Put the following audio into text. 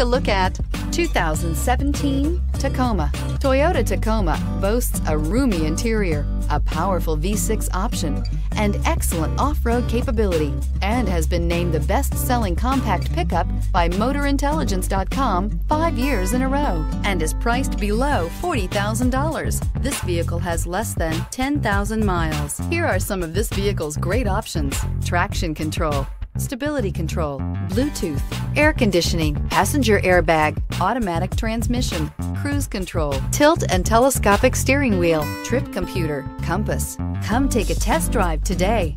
a look at 2017 Tacoma. Toyota Tacoma boasts a roomy interior, a powerful V6 option, and excellent off-road capability, and has been named the best-selling compact pickup by MotorIntelligence.com five years in a row, and is priced below $40,000. This vehicle has less than 10,000 miles. Here are some of this vehicle's great options. Traction control, stability control, Bluetooth, air conditioning, passenger airbag, automatic transmission, cruise control, tilt and telescopic steering wheel, trip computer, compass. Come take a test drive today.